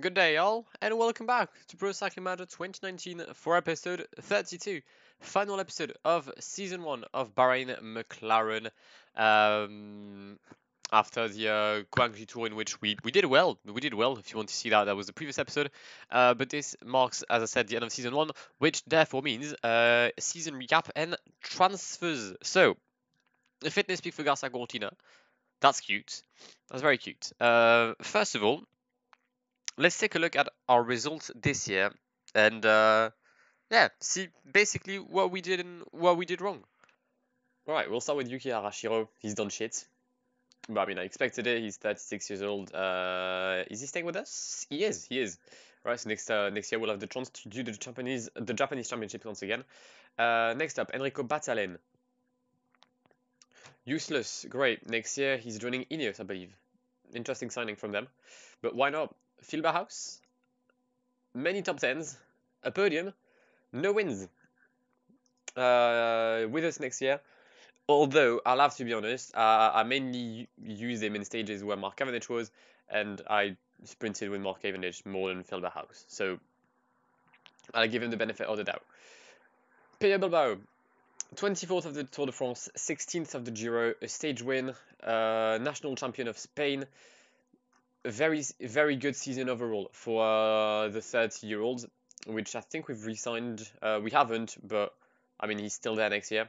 Good day, all, and welcome back to Pro Cycling Manager 2019 for episode 32, final episode of season one of Bahrain McLaren. Um, after the uh, Guangxi tour, in which we, we did well, we did well. If you want to see that, that was the previous episode. Uh, but this marks, as I said, the end of season one, which therefore means uh, season recap and transfers. So, the fitness peak for Garcia Cortina. That's cute. That's very cute. Uh, first of all, let's take a look at our results this year and uh, yeah, see basically what we did and what we did wrong. All right, we'll start with Yuki Arashiro. He's done shit. But I mean, I expected it. He's 36 years old. Uh, is he staying with us? He is. He is. Right. So next uh, next year we'll have the chance to do the Japanese the Japanese Championship once again. Uh, next up, Enrico Battaglin. Useless. Great. Next year he's joining Ineos, I believe. Interesting signing from them. But why not? Phil Bauhaus. Many top tens. A podium. No wins. Uh, with us next year. Although I'll have to be honest, uh, I mainly use him in stages where Mark Cavendish was, and I sprinted with Mark Cavendish more than Phil Bauhaus. So I'll give him the benefit of the doubt. Pello Bilbao, 24th of the Tour de France, 16th of the Giro, a stage win, uh, national champion of Spain. Very, very good season overall for uh, the 30 year old, which I think we've resigned. Uh, we haven't, but I mean, he's still there next year.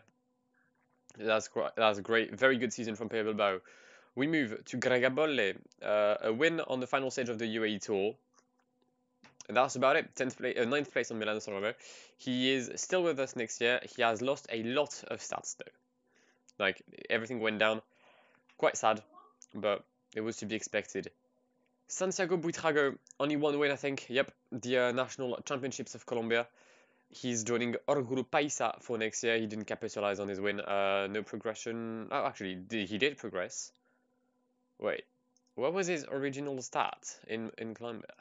That's that's great, very good season from Pello Bilbao. We move to Grega Bole, uh, a win on the final stage of the UAE Tour. And that's about it. 10th place, uh, 9th place on Milan San Remo. He is still with us next year. He has lost a lot of stats though. Like everything went down. Quite sad, but it was to be expected. Santiago Buitrago, only one win I think. Yep, the uh, National Championships of Colombia. He's joining Orgullo Paisa for next year. He didn't capitalize on his win. Uh, no progression. Oh, actually, he did progress. Wait, what was his original start in in Colombia?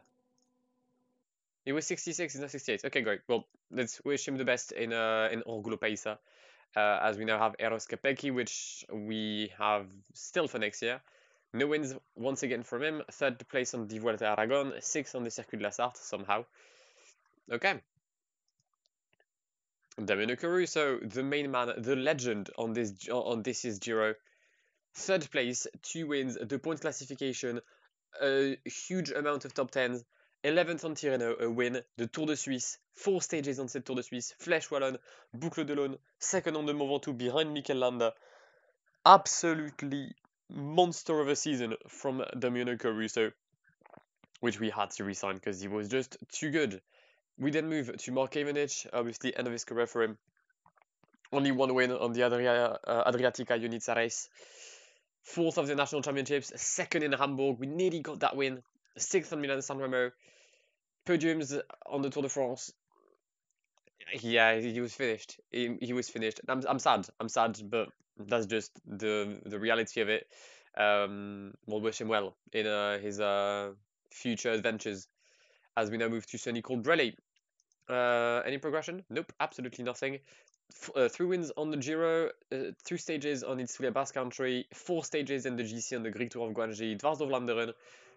He was 66, he's now 68. Okay, great. Well, let's wish him the best in uh in Orgullo Paisa. Uh, as we now have Eros Capecchi, which we have still for next year. No wins once again from him. Third place on the Vuelta Aragon, sixth on the Circuit de la Sarthe somehow. Okay, Damiano Caruso, the main man, the legend on this on this is Giro. Third place, two wins, the point classification, a huge amount of top tens. 11th on Tirreno, a win. The Tour de Suisse, four stages on the Tour de Suisse. Flèche Wallonne, Boucle de l'Aune, second on the Mont Ventoux behind Mikel Landa. Absolutely monster of a season from Damiano Caruso, which we had to resign because he was just too good. We then move to Mark Cavendish, obviously end of his career for him. Only one win on the Adria, uh, Adriatica Ionica race. Fourth of the national championships, second in Hamburg. We nearly got that win. Sixth on Milan San Remo. Podiums on the Tour de France. Yeah, he was finished. He, he was finished. I'm, I'm sad. I'm sad, but that's just the the reality of it. Um, we'll wish him well in uh, his uh, future adventures as we now move to Sonny Colbrelli. Uh, any progression? Nope, absolutely nothing. F uh, three wins on the Giro, uh, two stages on Itzulia Basque Country, four stages in the GC on the Great Tour of Guangxi, Dwars of Vlaanderen,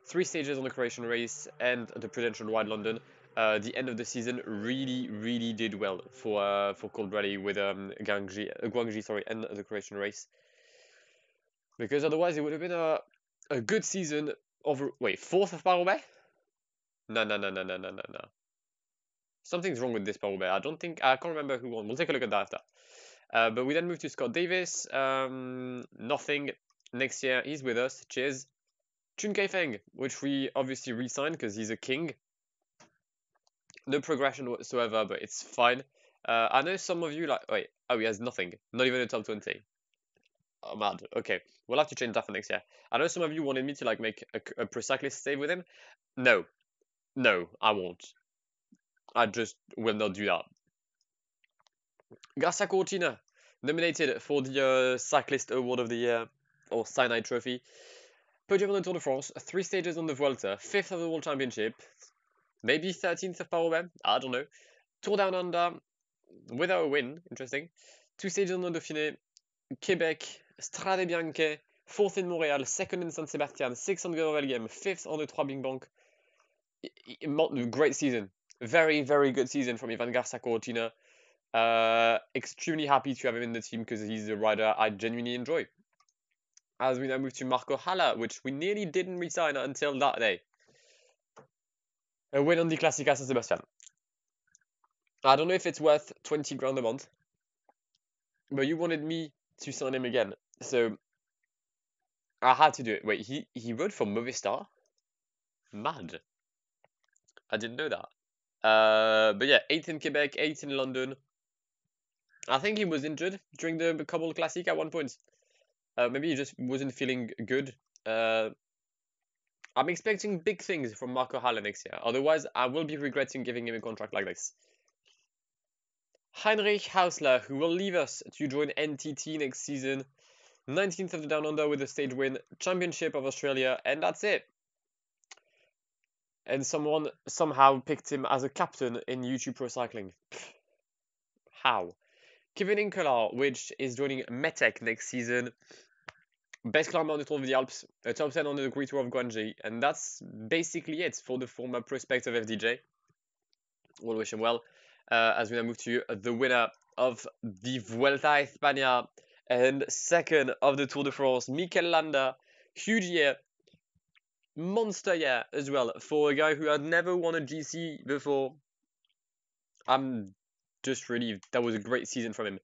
three stages on the Croatian race, and the Prudential Ride London. Uh, the end of the season really, really did well for uh, for Rally with um, Guangxi, uh, sorry, and the Croatian race. Because otherwise, it would have been a a good season. Over wait, fourth of Paris No, no, no, no, no, no, no, no. Something's wrong with this Paul I don't think I can't remember who won. We'll take a look at that after. Uh, but we then move to Scott Davis. Um, nothing next year. He's with us. Cheers. Chun Kai-Feng, which we obviously re-signed because he's a king. No progression whatsoever, but it's fine. Uh, I know some of you like wait. Oh, he has nothing. Not even a top twenty. Oh, mad. Okay, we'll have to change that for next year. I know some of you wanted me to like make a, a pro cyclist save with him. No, no, I won't. I just will not do that. Garcia Cortina, nominated for the uh, Cyclist Award of the Year, or Cyanide Trophy. Podium on the Tour de France, three stages on the Vuelta, fifth of the World Championship, maybe 13th of Paris I don't know. Tour Down Under, without a win, interesting. Two stages on the Dauphiné, Quebec, Strade Bianche, fourth in Montreal, second in San Sebastian, sixth on the Game, fifth on the Trois Bank, great season. Very, very good season from Ivan Garcia Cortina. Uh, extremely happy to have him in the team because he's a rider I genuinely enjoy. As we now move to Marco Haller, which we nearly didn't resign until that day. A win on the Classica San Sebastian. I don't know if it's worth 20 grand a month, but you wanted me to sign him again. So I had to do it. Wait, he, he rode for Movistar? Mad. I didn't know that. Uh, but yeah, 8 in Quebec, 8 in London. I think he was injured during the Cobble Classic at one point. Uh, maybe he just wasn't feeling good. Uh, I'm expecting big things from Marco Haller next year. Otherwise, I will be regretting giving him a contract like this. Heinrich Haussler, who will leave us to join NTT next season. 19th of the Down Under with a stage win, Championship of Australia, and that's it. And someone somehow picked him as a captain in YouTube Pro Cycling. How? Kevin Inkelaar, which is joining Metec next season. Best climber on the Tour of the Alps, a top 10 on the Great Tour of Guangxi, and that's basically it for the former prospect of FDJ. We'll wish him well uh, as we now move to the winner of the Vuelta a España and second of the Tour de France, Mikel Landa. Huge year, monster year as well for a guy who had never won a GC before. I'm just relieved. That was a great season from him.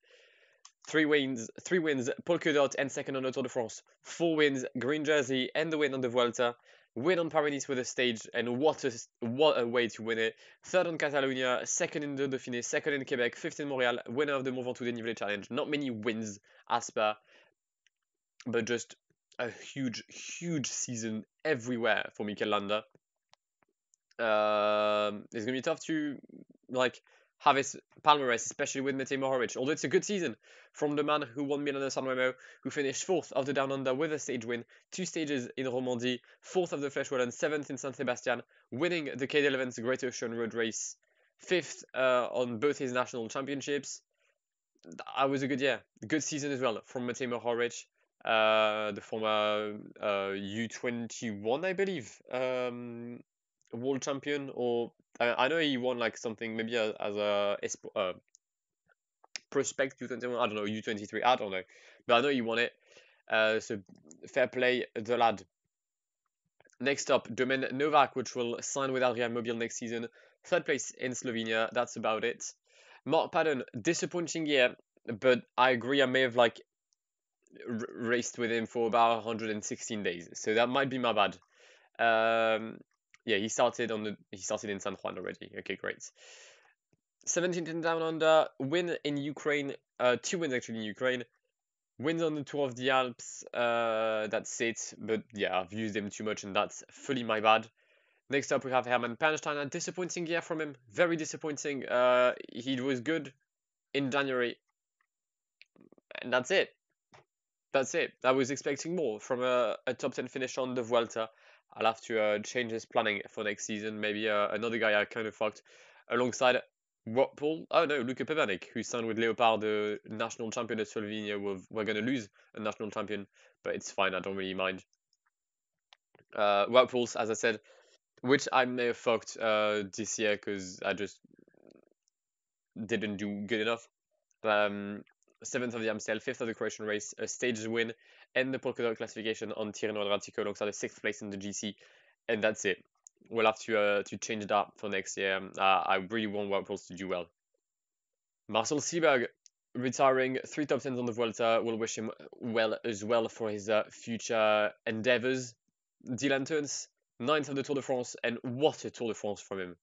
Three wins, three wins, Polka Dot and second on the Tour de France. Four wins, Green Jersey and the win on the Vuelta win on Paris with a stage, and what a, what a way to win it. Third on Catalonia, second in the Dauphiné, second in Quebec, fifth in Montreal, winner of the Mont Ventoux Dénivelé Challenge. Not many wins as per, but just a huge, huge season everywhere for Mikel Landa. Um, it's gonna be tough to like have his palmarès, especially with Matej Mohoric. Although it's a good season from the man who won Milan San Remo, who finished fourth of the Down Under with a stage win, two stages in Romandie, fourth of the Flèche and seventh in San Sebastian, winning the Cadel Evans Great Ocean Road Race, fifth uh, on both his national championships. That was a good year, good season as well from Matej Mohoric. Uh, the former uh, U21, I believe, um, world champion or I, I know he won like something maybe as, as a uh, prospect U21. I don't know U23. I don't know, but I know he won it. Uh, so fair play, the lad. Next up, Domen Novak, which will sign with Adria Mobil next season. Third place in Slovenia. That's about it. Mark Padun, disappointing year, but I agree. I may have like raced with him for about 116 days, so that might be my bad. Um, yeah, he started on the he started in San Juan already. Okay, great. 17th down under, win in Ukraine, uh, two wins actually in Ukraine, wins on the Tour of the Alps, uh, that's it, but yeah, I've used him too much and that's fully my bad. Next up we have Herman Pernstein, a disappointing year from him, very disappointing, uh, he was good in January, and that's it. That's it. I was expecting more from a, a top 10 finish on the Vuelta. I'll have to uh, change his planning for next season. Maybe uh, another guy I kind of fucked alongside what Paul. Oh no, Luka Pibernik, who signed with Leopard, the national champion of Slovenia. We're, we're going to lose a national champion, but it's fine. I don't really mind. Uh, Poels, as I said, which I may have fucked uh, this year because I just didn't do good enough. Um, seventh of the Amstel, fifth of the Croatian race, a stage win, and the Polka Dot classification on Tirreno Adriatico alongside the sixth place in the GC, and that's it. We'll have to uh, to change that for next year. Uh, I really want Wout Poels to do well. Marcel Sieberg retiring three top tens on the Vuelta. We'll wish him well as well for his uh, future endeavors. Dylan Teuns, ninth of the Tour de France, and what a Tour de France from him!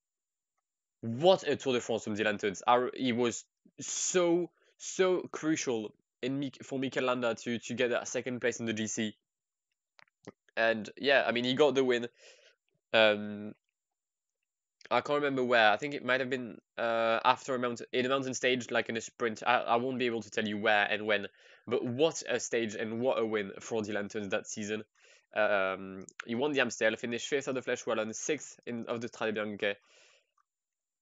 What a Tour de France from Dylan Teuns. He was so so crucial in for Mikel Landa to to get that second place in the GC. And yeah, I mean he got the win. Um, I can't remember where. I think it might have been uh, after a mountain in a mountain stage, like in a sprint. I, I won't be able to tell you where and when, but what a stage and what a win for the Lanterns that season. Um, he won the Amstel, finished fifth of the Flèche Wallonne, sixth in of the Strade Bianche,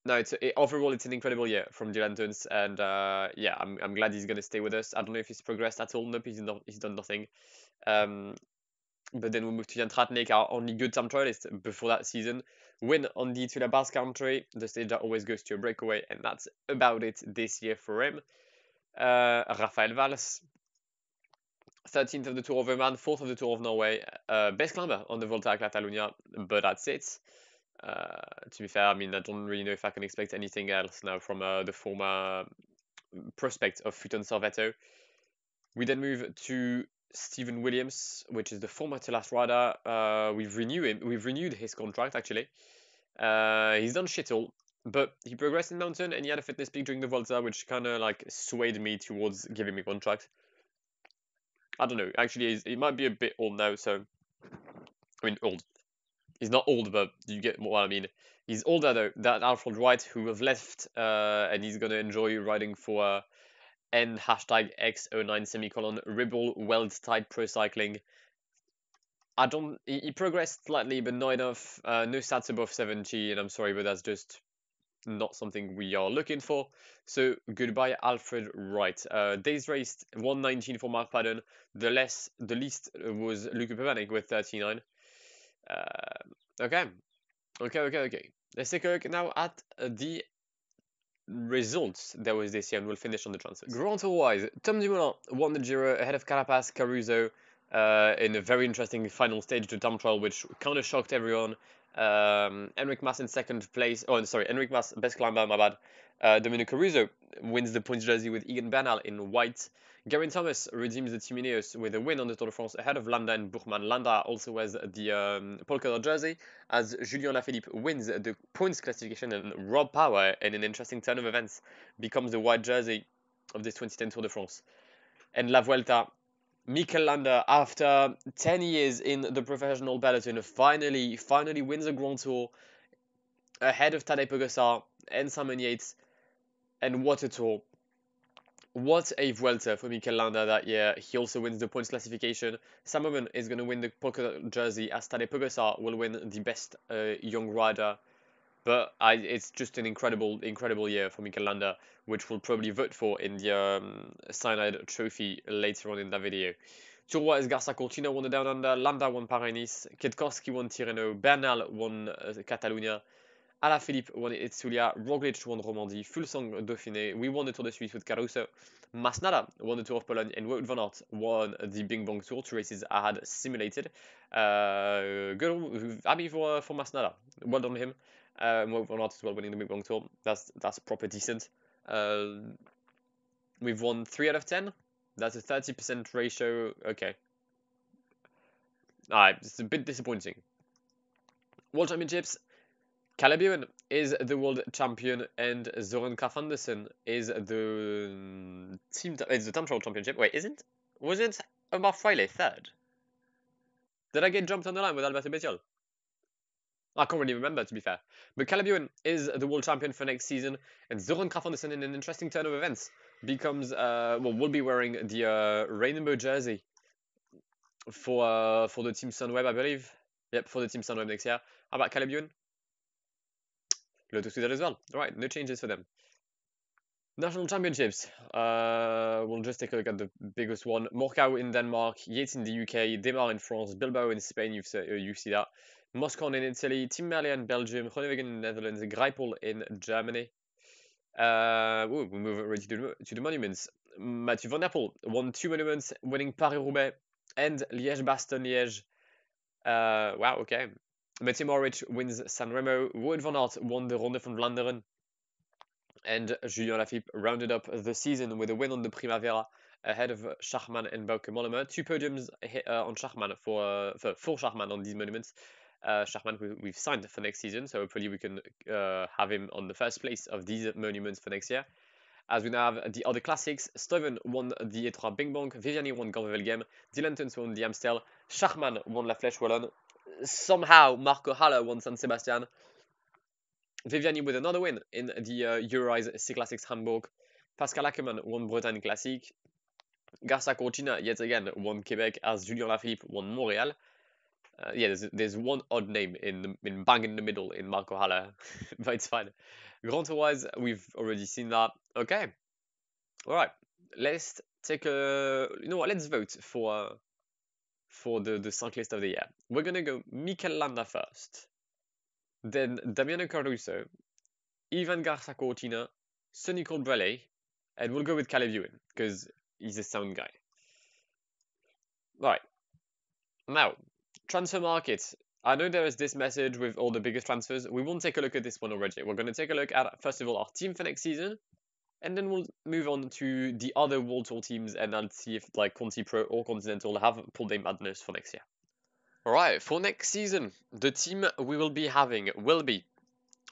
no, it's it, overall it's an incredible year from Teuns, and uh, yeah, I'm I'm glad he's gonna stay with us. I don't know if he's progressed at all. Nope, he's not. He's done nothing. Um, but then we moved to Jan Tratnik, our only good time trialist before that season. Win on the Itzulia Basque Country, the stage that always goes to a breakaway, and that's about it this year for him. Uh, Rafael Valls, 13th of the Tour of Oman, 4th of the Tour of Norway, uh, best climber on the Volta a Catalunya, but that's it. Uh, to be fair, I mean, I don't really know if I can expect anything else now from uh, the former prospect of Footon Servetto. We then move to Stephen Williams, which is the former last rider. Uh, we've renewed him. We've renewed his contract actually. Uh, he's done shit all, but he progressed in mountain and he had a fitness peak during the Volta, which kind of like swayed me towards giving me contract. I don't know. Actually, he might be a bit old now, so I mean old. He's not old, but you get what I mean. He's older though. That Alfred Wright, who have left, uh, and he's gonna enjoy riding for uh, N hashtag X09 semicolon Ribble Weldtite Pro Cycling. I don't. He, he, progressed slightly, but not enough. Uh, no stats above 70, and I'm sorry, but that's just not something we are looking for. So goodbye, Alfred Wright. Uh, days raced 119 for Mark Padun. The less, the least was Luka Pibernik with 39. Uh, okay, okay, okay, okay. Let's take a look now at the results there was this year, and we'll finish on the transfers. Grand Tour wise, Tom Dumoulin won the Giro ahead of Carapaz, Caruso, uh, in a very interesting final stage to time trial, which kind of shocked everyone. Um, Enric Mas in second place. Oh, sorry, Enric Mas, best climber, my bad. Uh, Dominic Caruso wins the points jersey with Egan Bernal in white. Geraint Thomas redeems the Team Ineos with a win on the Tour de France ahead of Landa and Buchmann. Landa also wears the um, polka dot jersey as Julien Alaphilippe wins the points classification and Rob Power in an interesting turn of events becomes the white jersey of this 2010 Tour de France. And La Vuelta, Mikel Landa, after 10 years in the professional peloton, finally, finally wins a Grand Tour ahead of Tadej Pogacar and Simon Yates. And what a tour! What a Vuelta for Mikel Landa that year. He also wins the points classification. Sam is going to win the polka jersey as Tadej Pogacar will win the best uh, young rider. But I, it's just an incredible, incredible year for Mikel Landa, which we'll probably vote for in the um, Cyanide Trophy later on in the video. Tourwa is Garcia Cortina won the Down Under, Landa won Paris-Nice, Kwiatkowski won Tirreno, Bernal won uh, Alaphilippe won Itzulia, Roglic won Romandie, Fuglsang Dauphiné, we won the Tour de Suisse with Caruso, Masnada won the Tour of Poland, and Wout van Aert won the BinckBank Tour, two races I had simulated. Uh, good, happy for, for Masnada, well done him. Um, van Aert as well winning the Bing Tour, that's, that's proper decent. Uh, we've won 3 out of 10, that's a 30% ratio, okay. Alright, it's a bit disappointing. World Championships, Caleb Ewan is the world champion and Søren Kragh Andersen is the team is the time trial championship. Wait, isn't wasn't Omar Fraile third? Did I get jumped on the line with Alberto Bettiol? I can't really remember to be fair. But Caleb is the world champion for next season, and Søren Kragh Andersen in an interesting turn of events becomes uh well will be wearing the uh, rainbow jersey for uh, for the team Sunweb, I believe. Yep, for the team Sunweb next year. How about Caleb Ewan? Lotus that as well. Alright, no changes for them. National Championships. Uh, we'll just take a look at the biggest one. Mørkøv in Denmark, Yates in the UK, Démare in France, Bilbao in Spain, you, uh, you see that. Moscon in Italy, Tim Merlier in Belgium, Groenewegen in the Netherlands, Greipel in Germany. Uh, ooh, we move already to the, to the monuments. Mathieu Van Poel won two monuments, winning Paris-Roubaix and Liège-Bastogne-Liège. Uh, wow, okay. Mathieu Mohoric wins San Remo. Wout van Aert won the Ronde van Vlaanderen. And Julien Alaphilippe rounded up the season with a win on the Primavera ahead of Schachmann and Bauke Mollema. Two podiums uh, on Schachmann for, uh, for, for Schachmann on these monuments. Uh, Schachmann we, have signed for next season, so hopefully we can uh, have him on the first place of these monuments for next year. As we now have the other classics, Stuyven won the E3 BinckBank, Viviani won Gent-Wevelgem, Dylan Teuns won the Amstel, Schachmann won La Flèche Wallonne, somehow Marco Haller won San Sebastian. Viviani with another win in the uh, EuroEyes Cyclassics Hamburg. Pascal Ackermann won Bretagne Classic. Garcia Cortina yet again won Quebec as Julien Alaphilippe won Montreal. Uh, yeah, there's, there's one odd name in in bang in the middle in Marco Haller, but it's fine. Grand wise, we've already seen that. Okay, all right. Let's take a. You know what? Let's vote for for the, the cyclist of the year. We're going to go Mikel Landa first, then Damiano Caruso, Ivan Garcia Cortina, Sonny Colbrelli, and we'll go with Caleb Ewan because he's a sound guy. Right. Now, transfer market. I know there is this message with all the biggest transfers. We won't take a look at this one already. We're going to take a look at, first of all, our team for next season. And then we'll move on to the other World Tour teams and I'll see if like Conti Pro or Continental have pulled their madness for next year. Alright, for next season, the team we will be having will be,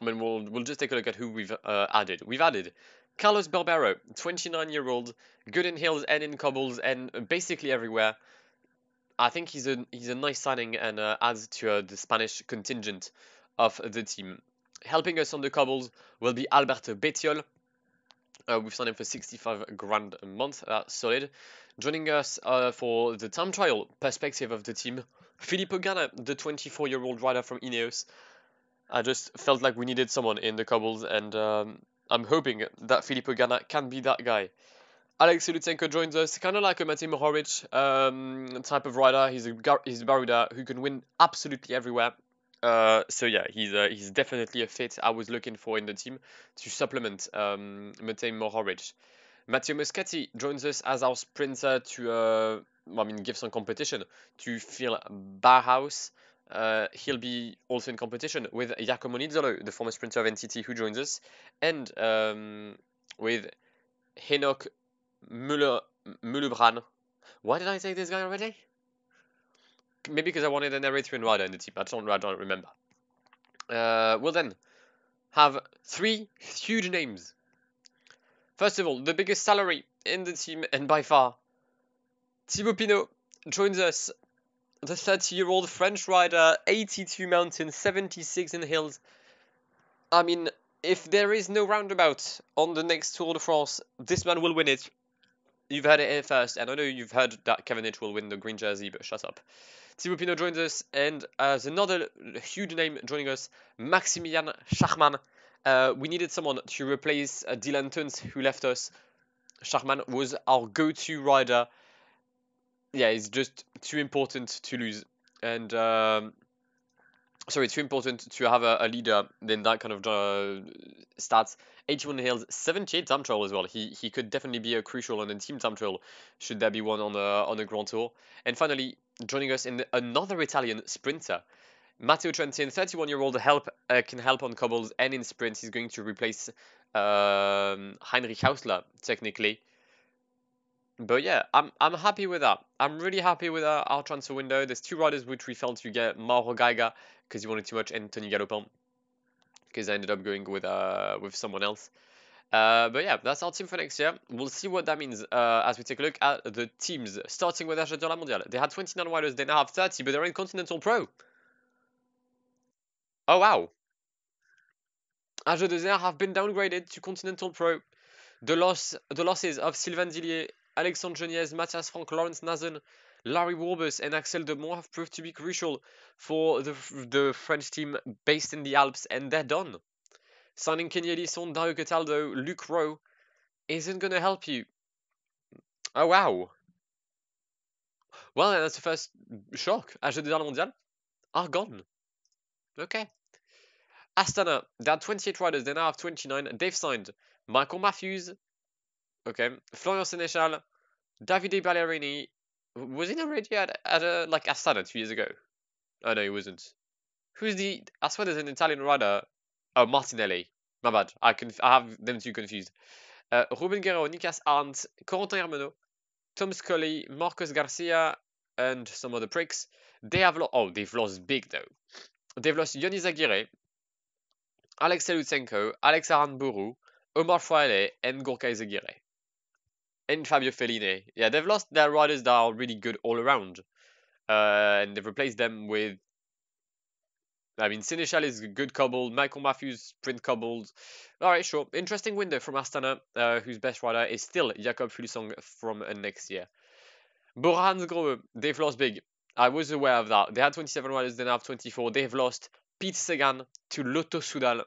I mean, we'll, we'll just take a look at who we've uh, added. We've added Carlos Barbero, 29 year old, good in hills and in cobbles and basically everywhere. I think he's a he's a nice signing and uh, adds to uh, the Spanish contingent of the team. Helping us on the cobbles will be Alberto Bettiol. Uh, we've signed him for 65 grand a month. That's solid. Joining us uh, for the time trial perspective of the team, Filippo Ganna, the 24 year old rider from Ineos. I just felt like we needed someone in the cobbles, and um, I'm hoping that Filippo Ganna can be that guy. Alex Lutsenko joins us, kind of like a Matej Mohoric um, type of rider. He's a he's a Garuda who can win absolutely everywhere. Uh, so yeah, he's uh, he's definitely a fit I was looking for in the team to supplement um, Matej Mohoric. Matteo Moschetti joins us as our sprinter to, uh, I mean, give some competition to Phil Bauhaus. Uh, he'll be also in competition with Giacomo Nizzolo, the former sprinter of NTT, who joins us, and um, with Henok Muller Mullebrand. Why did I say this guy already? Maybe because I wanted an Eritrean rider in the team. I don't, I don't remember. Uh, we'll then have three huge names. First of all, the biggest salary in the team, and by far, Thibaut Pinot joins us. The 30-year-old French rider, 82 mountains, 76 in hills. I mean, if there is no roundabout on the next Tour de France, this man will win it. You've heard it here first, and I know you've heard that Cavendish will win the green jersey, but shut up. Thibaut Pinot joins us, and as another huge name joining us, Maximilian Schachmann. Uh, we needed someone to replace uh, Dylan Teuns, who left us. Schachmann was our go-to rider. Yeah, it's just too important to lose, and um, sorry, too important to have a, a leader in that kind of uh, stats. 81 hills, 78 time trial as well. He he could definitely be a crucial on the team time trial should there be one on the on the Grand Tour. And finally, joining us in another Italian sprinter, Matteo Trentin, 31 year old, help uh, can help on cobbles and in sprints. He's going to replace um, Heinrich Haussler technically. But yeah, I'm I'm happy with that. I'm really happy with our, transfer window. There's two riders which we felt to get Mauro Geiger because he wanted too much, and Tony Gallopin because I ended up going with uh with someone else. Uh, but yeah, that's our team for next year. We'll see what that means uh, as we take a look at the teams. Starting with AG2R La Mondiale. They had 29 riders, they now have 30, but they're in Continental Pro. Oh wow. AG2R have been downgraded to Continental Pro. The loss, the losses of Sylvain Dillier, Alexandre Geniez, Matthias Frank, Lawrence Naesen, Larry Warbasse, and Axel de Demont have proved to be crucial for the, the French team based in the Alps, and they're done. Signing Kenny Elissonde, Dario Cataldo, Luke Rowe isn't going to help you. Oh, wow. Well, that's the first shock. AG2R Mondial are gone. Okay. Astana, they had 28 riders, they now have 29. They've signed Michael Matthews, okay, Florian Sénéchal, Davide Ballerini. Was he already at, at a, like Astana two years ago? Oh no, he wasn't. Who's the? I swear there's an Italian rider. Oh, Martinelli. My bad. I conf- I have them two confused. Uh, Ruben Guerrero, Nikias Arndt, Corentin Ermenault, Tom Scully, Marcos Garcia, and some other pricks. They have lost. Oh, they've lost big though. They've lost Jon Izagirre, Alexei Lutsenko, Alex Aranburu, Omar Fraile, and Gorka Izagirre. And Fabio Felline. Yeah, they've lost their riders that are really good all around. Uh, and they've replaced them with. I mean, Sénéchal is good cobbled, Michael Matthews sprint cobbled. Alright, sure. Interesting window from Astana, uh, whose best rider is still Jakob Fuglsang from uh, next year. Bora Hansgrohe, they've lost big. I was aware of that. They had 27 riders, they now have 24. They've lost Pete Sagan to Lotto Soudal.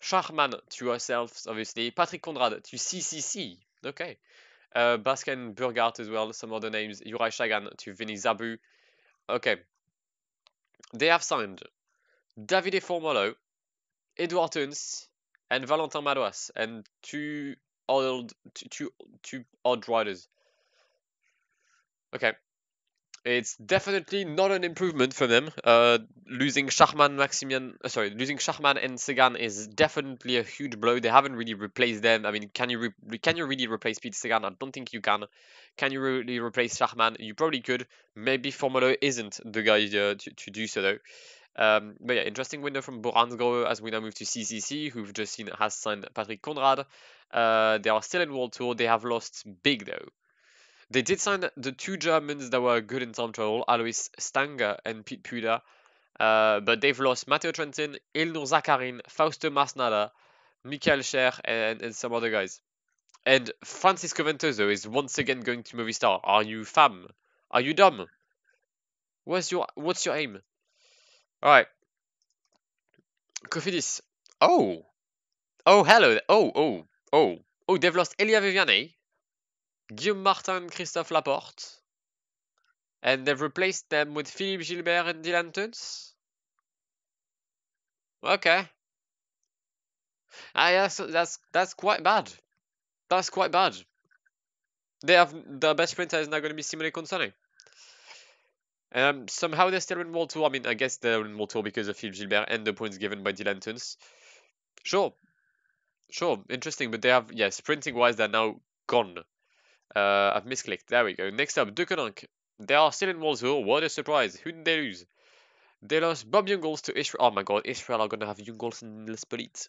Schachmann to ourselves, obviously. Patrick Konrad to CCC. Okay. Uh, Basken Burgart as well, some other names. Juraj Sagan to Vini Zabù. okay. They have signed Davide Formolo, Edouard Theuns, and Valentin Madouas, and two old two, two, two odd riders. Okay. It's definitely not an improvement for them. Uh, losing Schachmann, Maximian, uh, sorry, losing Schachmann and Sagan is definitely a huge blow. They haven't really replaced them. I mean, can you can you really replace Peter Sagan? I don't think you can. Can you really replace Schachmann? You probably could. Maybe Formolo isn't the guy uh, to, to do so though. Um, but yeah, interesting window from Bora Hansgrohe as we now move to CCC, who've just seen has signed Patrick Konrad. Uh, they are still in World Tour. They have lost big though. They did sign the two Germans that were good in time trial, Alois Stanger and Pete Puda, uh, but they've lost Matteo Trentin, Ilnur Zakarin, Fausto Masnada, Michael Schär, and, and some other guys. And Francisco Ventoso is once again going to Movistar. Are you fam? Are you dumb? What's your what's your aim? Alright. Cofidis. Oh. Oh hello. Oh oh oh. Oh they've lost Elia Viviani. Guillaume Martin, Christophe Laporte. And they've replaced them with Philippe Gilbert and Dylan Teuns. Okay. Ah, yeah, so that's that's quite bad. That's quite bad. They have the best sprinter is now going to be Simone Consonni. Um, somehow they're still in World Tour. I mean, I guess they're in World Tour because of Philippe Gilbert and the points given by Dylan Teuns. Sure, sure, interesting. But they have, yeah, sprinting wise, they're now gone. Uh, I've misclicked. There we go. Next up, Deceuninck. They are still in Tour. What a surprise. Who did they lose? They lost Bob Jungels to Israel. Oh my god, Israel are going to have Jungels and Nils Politt.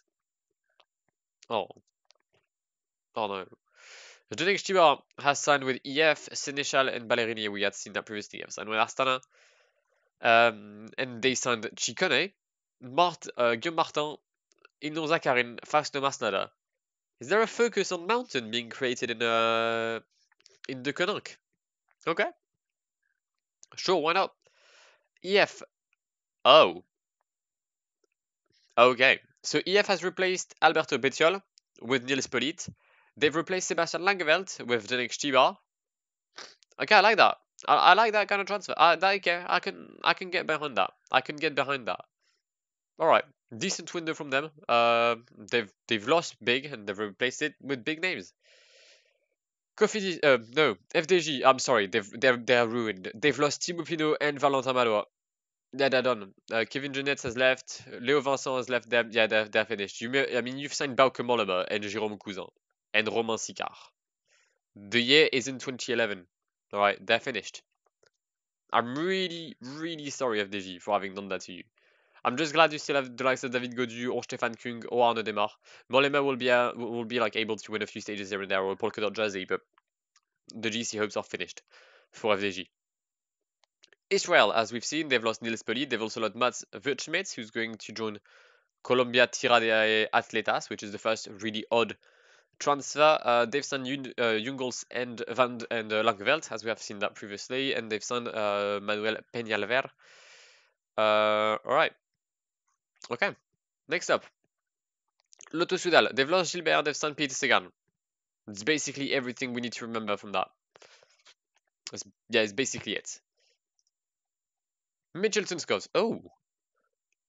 Oh. Oh no. Zdenek Stybar has signed with EF, Sénéchal, and Ballerini. We had seen that previously. Have signed with Astana. Um, and they signed Ciccone, Mart, uh, Guillaume Martin, Ilnur Zakarin, Fausto Masnada. Is there a focus on mountain being created in uh in Deceuninck? Okay. Sure, why not? EF. Oh. Okay. So EF has replaced Alberto Bettiol with Nils Politt. They've replaced Sebastian Langeveld with Zdenek Stybar. Okay, I like that. I, I like that kind of transfer. I that, okay, I can I can get behind that. I can get behind that. All right, decent window from them. Uh, they've they've lost big and they've replaced it with big names. Cofidis, uh, no, FDJ. I'm sorry, they've they're they're ruined. They've lost Thibaut Pinot and Valentin Madouas. Yeah, they're done. Uh, Kevin Jeannette has left. Leo Vincent has left them. Yeah, they're, they're finished. You may, I mean, you've signed Bauke Mollema and Jérôme Cousin and Romain Sicard. The year is in 2011. All right, they're finished. I'm really, really sorry, FDJ, for having done that to you. I'm just glad you still have the likes of David Gaudu or Stefan Küng or Arnaud Démare. Mollema will be uh, will be like able to win a few stages here and there or polka dot jersey, but the GC hopes are finished for FDJ. Israel, as we've seen, they've lost Nils Politt. They've also lost Mats Wurtschmitz, who's going to join Colombia Tira de Atletas, which is the first really odd transfer. Uh, they've signed Jung, uh, Jungels and Van and uh, Langeveld, as we have seen that previously, and they've signed uh, Manuel Peñalver. Uh, all right. Okay. Next up, Lotto Soudal. They've lost Gilbert. They've signed Peter Sagan. It's basically everything we need to remember from that. Yeah, it's basically it. Mitchelton Scott. Oh,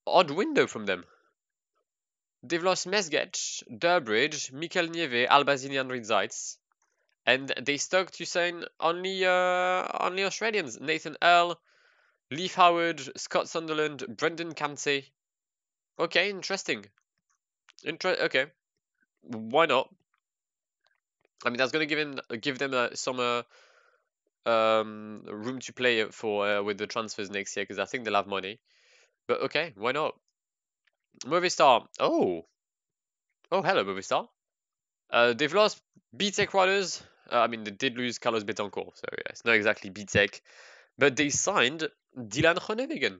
odd window from them. They've lost Mezgec, Durbridge, Mikel Nieve, Albasini, and Zeitz. And they stuck to sign only uh, only Australians. Nathan Earl, Leif Howard, Scott Sunderland, Brendan Cansey. Okay, interesting. Inter okay. Why not? I mean, that's gonna give him give them uh, some uh, um, room to play for uh, with the transfers next year because I think they'll have money. But okay, why not? Movistar. Oh, oh, hello, Movistar. Uh, they've lost BTEC riders. Uh, I mean, they did lose Carlos Betancur, so yeah, it's not exactly BTEC, but they signed Dylan Groenewegen.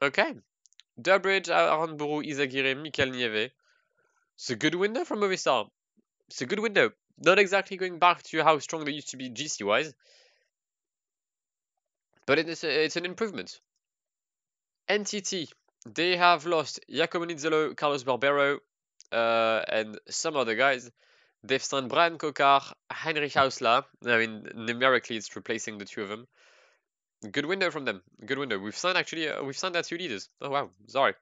Okay. Durbridge, Aranburu, Izagirre, Mikel Nieve. It's a good window from Movistar. It's a good window. Not exactly going back to how strong they used to be GC wise, but it's, a, it's an improvement. NTT, they have lost Jacopo Nizzolo, Carlos Barbero, uh, and some other guys. They've signed Bryan Coquard, Heinrich Haussler. I mean, numerically, it's replacing the two of them. Good window from them. Good window. We've signed actually. Uh, we've signed our two leaders. Oh wow. Sorry.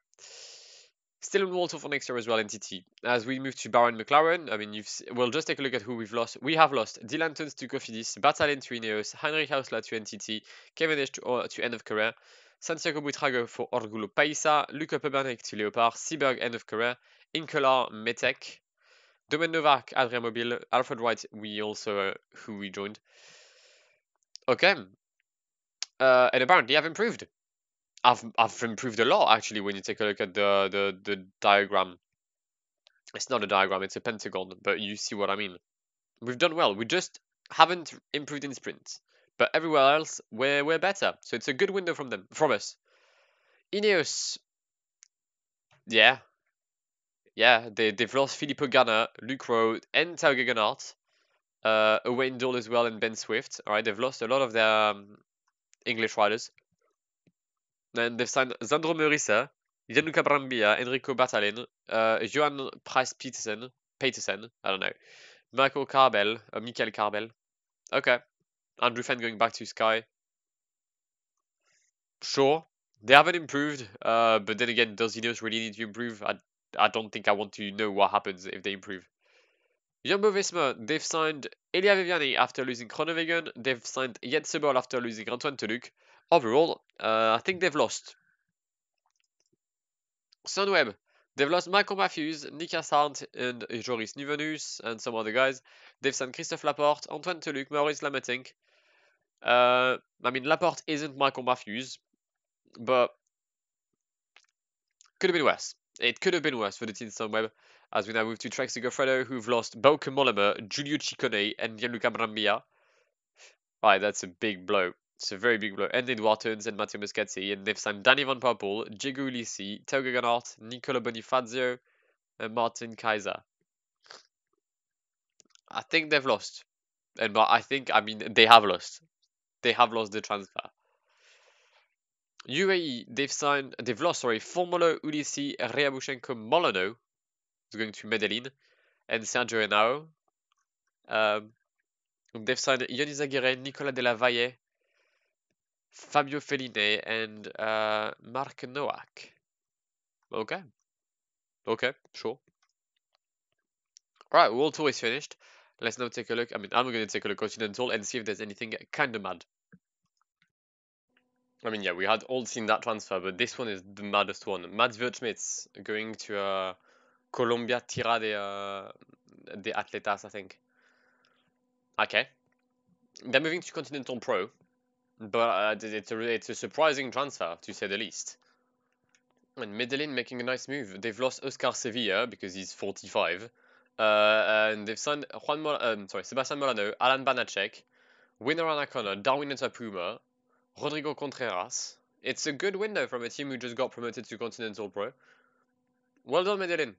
Still in Tour for next year as well, NTT. As we move to Bahrain McLaren, I mean, you've we'll just take a look at who we've lost. We have lost Dylan Teuns to Cofidis, Battaglin to Ineos, Heinrich Haussler to NTT, Cavendish to, uh, to end of career, Santiago Buitrago for Orgullo Paisa, Luka Pibernik to Leopard, Sieberg end of career, Inkelaar Metec, Domen Novak, Adria Mobil, Alfred White, we also uh, who we joined. Okay. Uh, and apparently I've improved. I've I've improved a lot actually when you take a look at the the the diagram. It's not a diagram, it's a pentagon, but you see what I mean. We've done well. We just haven't improved in sprints, but everywhere else we're we're better. So it's a good window from them from us. Ineos, yeah, yeah, they they've lost Filippo Ganna, Luke Rowe, and Tao Geoghegan uh, Owain Doull as well, and Ben Swift. All right, they've lost a lot of their um, English riders. And they've signed Sandro Merisa, Gianluca Brambilla, Enrico Battaglin, uh, Johan Price Peterson, Peterson, I don't know, Michael Carbel, uh, Michael Carbel. Okay. Andrew Fenn going back to Sky. Sure. They haven't improved, uh, but then again, does Ineos really need to improve? I, I don't think I want to know what happens if they improve. Jumbo Visma, they've signed Elia Viviani after losing Groenewegen. They've signed Jens Sebel after losing Antoine Teluc overall, uh, I think they've lost. Sunweb, they've lost Michael Matthews, Nick Assart, and Joris Nieuwenhuis, and some other guys. They've signed Christophe Laporte, Antoine Teluc, Maurice Lammertink. Uh, I mean, Laporte isn't Michael Matthews, but could have been worse. It could have been worse for the team Sunweb, as we now move to Trek Segafredo, who've lost Bauke Mollema, Giulio Ciccone, and Gianluca Brambilla. Right, that's a big blow. It's a very big blow. And Teuns and Matteo Moschetti. And they've signed Danny Van Poppel, Diego Ulissi, Nicola Bonifazio, and Martin Kaiser. I think they've lost. And but I think, I mean, they have lost. They have lost the transfer. UAE, they've signed, they've lost, sorry, Formolo Ulissi, Ryabushenko Molyneux, who's going to Medellin, and Sergio Henao. Um, they've signed Jon Izagirre, Nicolas de la Valle, Fabio Felline and uh, Mark Nowak. Okay. Okay, sure. Alright, World Tour is finished. Let's now take a look. I mean, I'm going to take a look at Continental and see if there's anything kind of mad. I mean, yeah, we had all seen that transfer, but this one is the maddest one. Mats Wurtsmits going to uh, Colombia Tira de, uh, Atletas, I think. Okay. They're moving to Continental Pro. But uh, it's a it's a surprising transfer to say the least. And Medellin making a nice move. They've lost Oscar Sevilla because he's 45, uh, and they've signed Juan Mol um, sorry Sebastian Molano, Alan Banacek, Winner Anacona, Darwin Puma, Rodrigo Contreras. It's a good window from a team who just got promoted to Continental Pro. Well done, Medellin.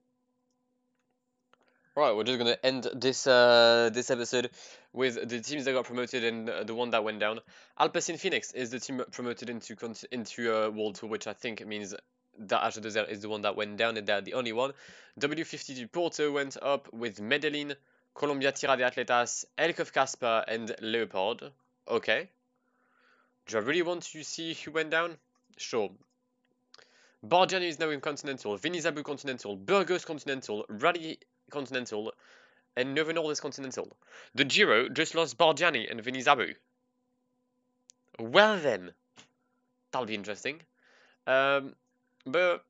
Right, we're just gonna end this uh, this episode with the teams that got promoted and uh, the one that went down. Alpecin Phoenix is the team promoted into into uh, World Tour, which I think means that AG Desert is the one that went down and they're the only one. W52 Porto went up with Medellin, Colombia Tira de Atletas, Elkov Kasper, and Leopard. Okay. Do I really want to see who went down? Sure. Bardiani is now in Continental, Vinizabu Continental, Burgos Continental, Rally Continental, and Novo Nordisk Continental. The Giro just lost Bardiani and Vinizabu. Well then, that'll be interesting. Um, but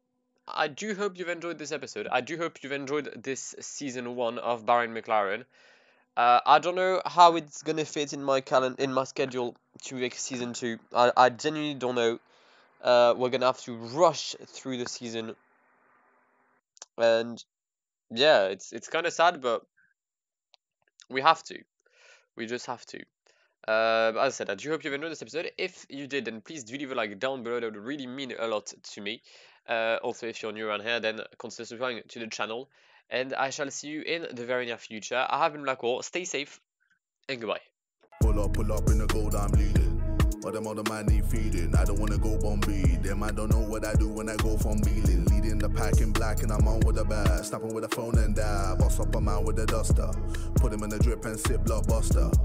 I do hope you've enjoyed this episode. I do hope you've enjoyed this season one of Bahrain McLaren. Uh, I don't know how it's gonna fit in my calendar, in my schedule to make season two. I, I genuinely don't know. Uh, we're gonna have to rush through the season, and yeah, it's it's kind of sad, but we have to. We just have to. Uh, as I said, I do hope you've enjoyed this episode. If you did, then please do leave a like down below. That would really mean a lot to me. Uh, also, if you're new around here, then consider subscribing to the channel. And I shall see you in the very near future. I have been Blackwar. Stay safe and goodbye. Pull up, pull up in the gold, I'm leading. But them other man need feeding. I don't wanna go Bombay. Them I don't know what I do when I go from Beeling. Leading the pack in black and I'm on with a bat. Snapping with a phone and dab. Boss up a man with a duster. Put him in the drip and sip blockbuster.